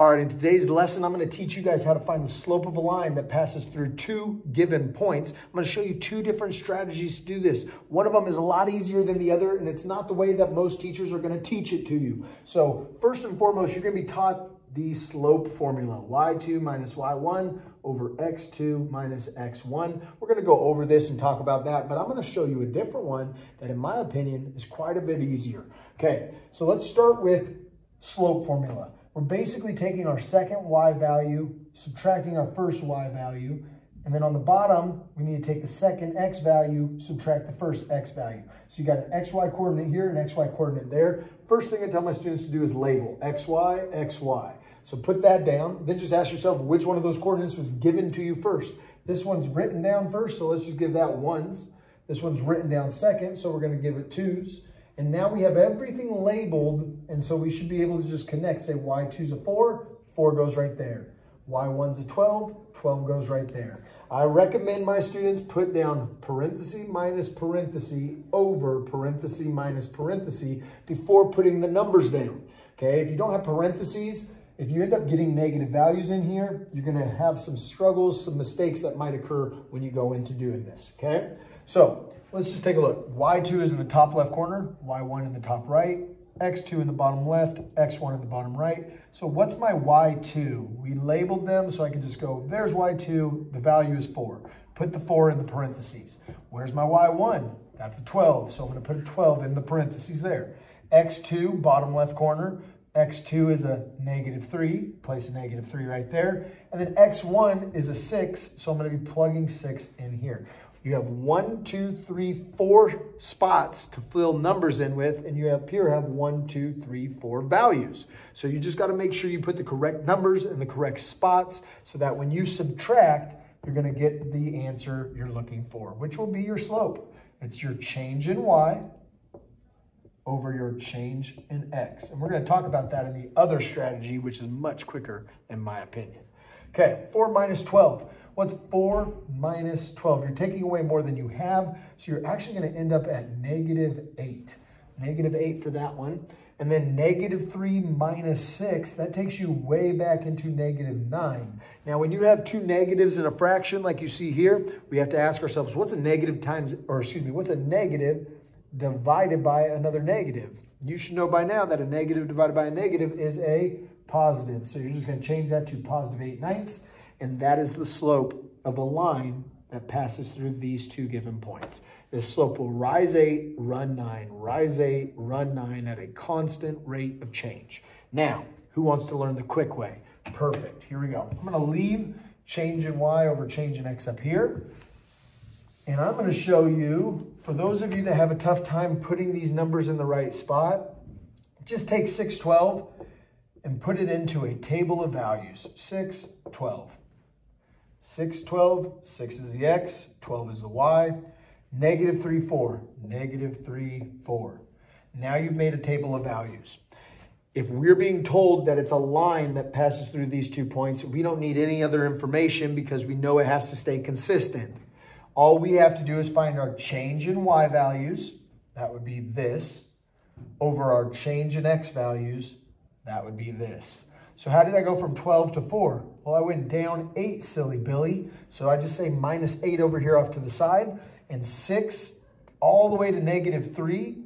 All right, in today's lesson, I'm gonna teach you guys how to find the slope of a line that passes through two given points. I'm gonna show you two different strategies to do this. One of them is a lot easier than the other, and it's not the way that most teachers are gonna teach it to you. So first and foremost, you're gonna be taught the slope formula, y2 minus y1 over x2 minus x1. We're gonna go over this and talk about that, but I'm gonna show you a different one that in my opinion is quite a bit easier. Okay, so let's start with slope formula. We're basically taking our second y value, subtracting our first y value, and then on the bottom, we need to take the second x value, subtract the first x value. So you got an xy coordinate here, an xy coordinate there. First thing I tell my students to do is label xy, xy. So put that down, then just ask yourself which one of those coordinates was given to you first. This one's written down first, so let's just give that ones. This one's written down second, so we're gonna give it twos. And now we have everything labeled, and so we should be able to just connect, say y2 is a 4, 4 goes right there. y1 is a 12, 12 goes right there. I recommend my students put down parenthesis minus parenthesis over parenthesis minus parenthesis before putting the numbers down. Okay, if you don't have parentheses, if you end up getting negative values in here, you're gonna have some struggles, some mistakes that might occur when you go into doing this, okay? So let's just take a look. Y2 is in the top left corner, Y1 in the top right, X2 in the bottom left, X1 in the bottom right. So what's my Y2? We labeled them so I can just go, there's Y2, the value is four. Put the four in the parentheses. Where's my Y1? That's a 12, so I'm gonna put a 12 in the parentheses there. X2, bottom left corner, X2 is a negative 3, place a negative 3 right there. And then X1 is a 6, so I'm going to be plugging 6 in here. You have one, two, three, four spots to fill numbers in with, and you up here have one, two, three, four values. So you just got to make sure you put the correct numbers in the correct spots so that when you subtract, you're going to get the answer you're looking for, which will be your slope. It's your change in y over your change in X. And we're going to talk about that in the other strategy, which is much quicker in my opinion. Okay, 4 minus 12. What's 4 minus 12? You're taking away more than you have, so you're actually going to end up at negative 8. Negative 8 for that one. And then negative 3 minus 6, that takes you way back into negative 9. Now, when you have two negatives in a fraction like you see here, we have to ask ourselves, what's a negative times, or excuse me, what's a negative divided by another negative. You should know by now that a negative divided by a negative is a positive. So you're just going to change that to positive 8 ninths, and that is the slope of a line that passes through these two given points. This slope will rise 8, run 9, rise 8, run 9 at a constant rate of change. Now, who wants to learn the quick way? Perfect. Here we go. I'm going to leave change in y over change in x up here. And I'm going to show you, for those of you that have a tough time putting these numbers in the right spot, just take 612 and put it into a table of values. 612. 612, 6 is the x, 12 is the y. Negative 3, 4. Negative 3, 4. Now you've made a table of values. If we're being told that it's a line that passes through these two points, we don't need any other information because we know it has to stay consistent. All we have to do is find our change in y values, that would be this, over our change in x values, that would be this. So how did I go from 12 to 4? Well, I went down 8, silly Billy. So I just say minus 8 over here off to the side, and 6 all the way to negative 3.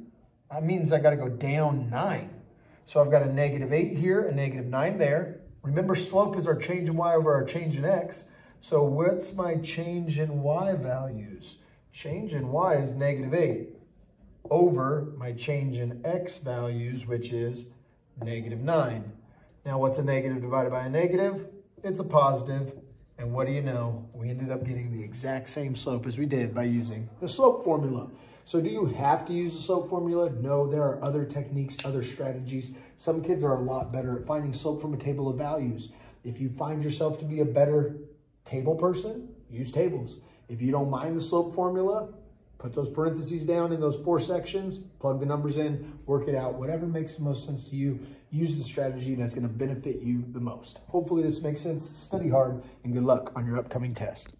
That means I got to go down 9. So I've got a negative 8 here, a negative 9 there. Remember, slope is our change in y over our change in x. So what's my change in y values? Change in y is negative 8 over my change in x values, which is negative 9. Now, what's a negative divided by a negative? It's a positive. And what do you know? We ended up getting the exact same slope as we did by using the slope formula. So do you have to use the slope formula? No, there are other techniques, other strategies. Some kids are a lot better at finding slope from a table of values. If you find yourself to be a better table person, use tables. If you don't mind the slope formula, put those parentheses down in those four sections, plug the numbers in, work it out, whatever makes the most sense to you. Use the strategy that's gonna benefit you the most. Hopefully this makes sense. Study hard and good luck on your upcoming test.